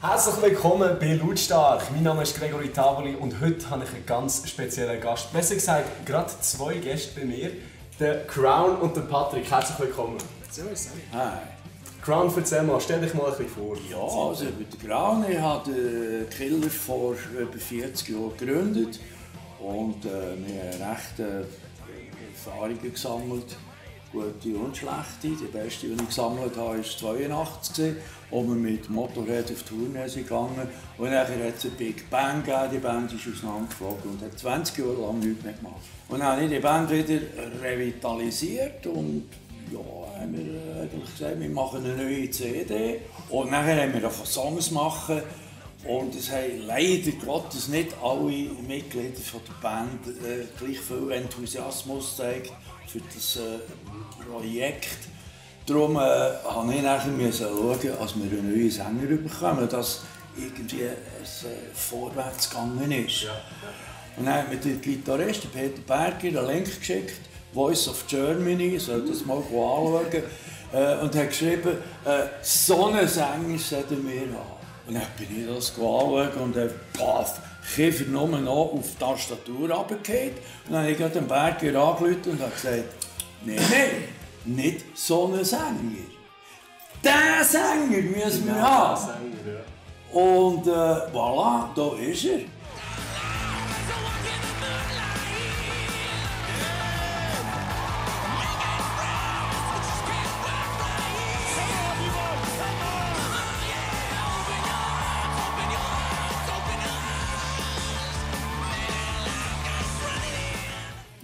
Herzlich willkommen bei Lautstark. Mein Name ist Gregory Tavoli und heute habe ich einen ganz speziellen Gast. Besser gesagt, gerade zwei Gäste bei mir. Der Crown und der Patrick. Herzlich willkommen. Servus, Hi. Crown, erzähl mal, stell dich mal ein bisschen vor. Ja, also der Graune hat den Killer vor über 40 Jahren gegründet und äh, wir haben recht äh, Erfahrungen gesammelt, gute und schlechte. Die beste, die ich gesammelt habe, war 82, wo wir mit Motorrad auf Tournee sind gegangen und nachher hat es eine Big Bang gegeben, die Band ist auseinandergeflogen und hat 20 Jahre lang nichts mehr gemacht. Und dann habe ich die Band wieder revitalisiert und ja, haben wir äh, gesagt, wir machen eine neue CD. Und nachher haben wir davon Songs machen. Und es haben leider Gottes nicht alle Mitglieder von der Band äh, gleich viel Enthusiasmus gezeigt für das äh, Projekt. Darum äh, musste ich nachher müssen schauen, dass wir einen neuen Sänger bekommen, dass irgendwie es äh, vorwärts gegangen ist. Und dann hat mir der Gitarrist Peter Berger einen Link geschickt Voice of Germany, soll das mal anschauen, äh, und hat geschrieben, äh, so einen Sänger sollten wir haben. Und dann bin ich das anschauen und dann, paff, Kiefer nur noch auf die Tastatur runtergefallen. Und dann habe ich den Berger angerufen und habe gesagt, nein, nein, nicht so einen Sänger. Den Sänger müssen wir haben. Und äh, voilà, da ist er.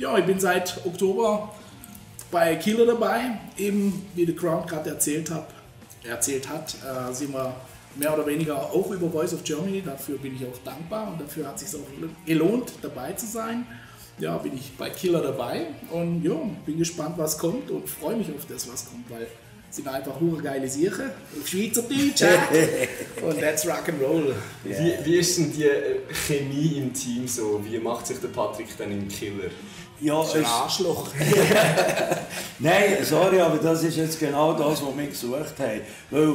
Ja, ich bin seit Oktober bei Killer dabei. Eben, wie der Crown gerade erzählt, hab, erzählt hat, äh, sind wir mehr oder weniger auch über Voice of Germany. Dafür bin ich auch dankbar und dafür hat es sich auch gelohnt, dabei zu sein. Ja, bin ich bei Killer dabei und ja, bin gespannt, was kommt und freue mich auf das, was kommt, weil es sind einfach hure geile Sachen auf Schweizerdeutsch. ja. und that's Rock'n'Roll. Wie, wie ist denn die äh, Chemie im Team so? Wie macht sich der Patrick dann im Killer? Ja, Das ist ein Arschloch. Nein, sorry, aber das ist jetzt genau das, was wir gesucht haben. Weil,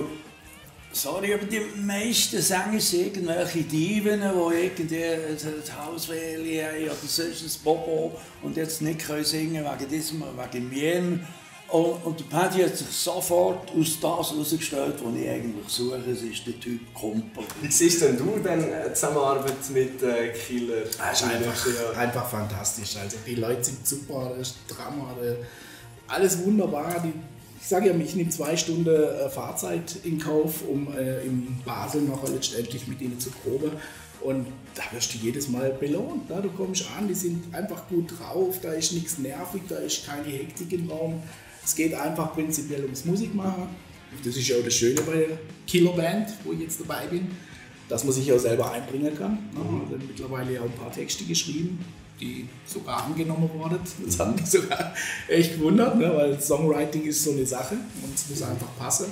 sorry, aber die meisten Sänger sind irgendwelche Diven, die irgendwie ein Hauswähle haben oder sonst ein Bobo und jetzt nicht können singen wegen diesem, wegen jenem. Und, und der Paddy hat sich sofort aus das herausgestellt, was ich eigentlich suche. Es ist der Typ Kumpel. Wie siehst denn du denn die Zusammenarbeit mit äh, Killer? Das ist einfach, einfach fantastisch. Also die Leute sind super, das Drama, das- alles wunderbar. Die, ich sage ja, ich nehme zwei Stunden äh, Fahrzeit in Kauf, um äh, in Basel noch letztendlich mit ihnen zu proben. Und da wirst du jedes Mal belohnt. Ne? Du kommst an, die sind einfach gut drauf, da ist nichts nervig, da ist keine Hektik im Raum. Es geht einfach prinzipiell ums Musikmachen. Das ist ja auch das Schöne bei der Killerband, wo ich jetzt dabei bin dass man sich auch selber einbringen kann. Ne? Also mittlerweile auch ein paar Texte geschrieben, die sogar angenommen wurden. Das hat mich sogar echt gewundert, ne? weil Songwriting ist so eine Sache und es muss einfach passen.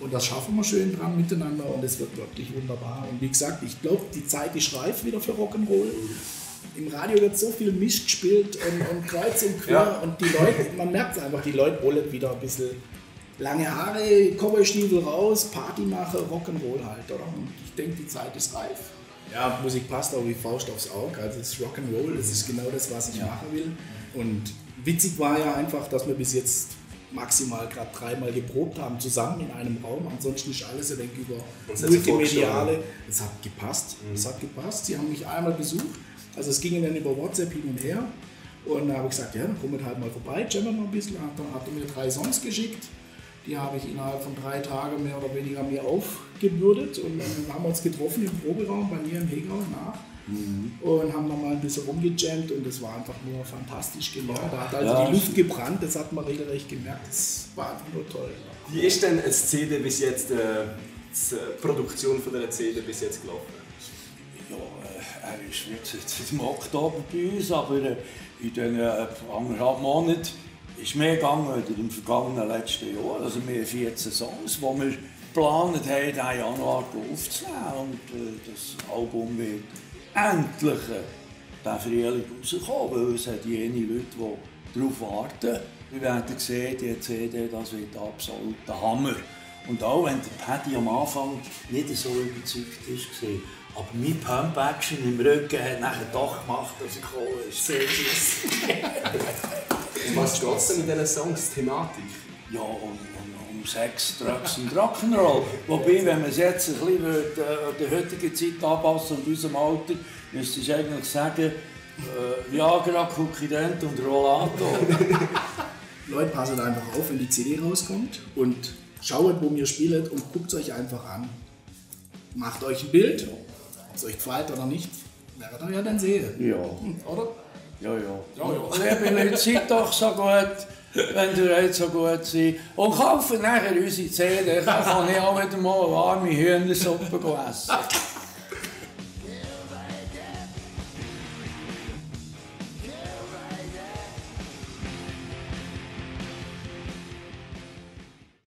Und das schaffen wir schön dran miteinander und es wird wirklich wunderbar. Und wie gesagt, ich glaube, die Zeit ist reif wieder für Rock'n'Roll. Im Radio wird so viel Mist gespielt und, und kreuz und quer Ja. und die Leute, man merkt es einfach, die Leute wollen wieder ein bisschen lange Haare, Cowboystiefel raus, Party mache, Rock'n'Roll halt, oder? Und ich denke, die Zeit ist reif. Ja, Musik passt auch wie Faust aufs Auge. Also es ist Rock'n'Roll, das ist genau das, was ich machen will. Und witzig war ja einfach, dass wir bis jetzt maximal gerade dreimal geprobt haben, zusammen in einem Raum. Ansonsten ist alles, ich denke, über Multimediale. Es hat gepasst. Es hat gepasst. Sie haben mich einmal besucht. Also es ging dann über WhatsApp hin und her. Und da habe ich gesagt, ja, dann kommt halt mal vorbei, jammern noch ein bisschen. Dann hat er mir drei Songs geschickt. Die habe ich innerhalb von drei Tagen mehr oder weniger mir aufgebürdet. Und dann haben wir uns getroffen im Proberaum bei mir im Hegau nach. Und haben dann mal ein bisschen rumgejammt und das war einfach nur fantastisch gemacht. Da hat also Ja. die Luft gebrannt, das hat man regelrecht gemerkt. Das war einfach nur toll. Wie ist denn eine CD bis jetzt, äh, die Produktion von der CD bis jetzt gelaufen? Ja, er ist jetzt, im Oktober bei uns, aber äh, in den äh, anderthalb Monaten ist mehr gegangen als im vergangenen letzten Jahr. Also wir haben 14 Songs, die wir geplant haben, diesen Januar aufzunehmen. Und äh, das Album wird endlich diesen Frühling rauskommen, weil es hat jene Leute, die darauf warten. Wir werden sehen, die CD, das wird absolut der Hammer. Und auch wenn der Paddy am Anfang nicht so überzeugt ist, war, aber mein Pump-Action im Rücken hat nachher doch gemacht, dass er gekommen ist. Sehr süß. Was geht es denn in diesen Songs? Thematik? Ja, um, um, um Sex, Drugs und Rock'n'Roll. Wobei, wenn man es jetzt ein bisschen würde, äh, an der heutigen Zeit anpassen und unserem Alter, müsste ich eigentlich sagen, äh, Viagra, Kokident und Rollator. Leute, passt einfach auf, wenn die CD rauskommt und schaut, wo wir spielen und guckt es euch einfach an. Macht euch ein Bild, ob es euch gefällt oder nicht, werdet ihr ja dann sehen. Ja. Oder? Ja, ja. ja, ja. Liebe Leute, seid doch so gut, wenn ihr heute so gut seid. Und kaufen nachher unsere CD, dann kann ich auch wieder mal eine warme Hühnersuppe essen.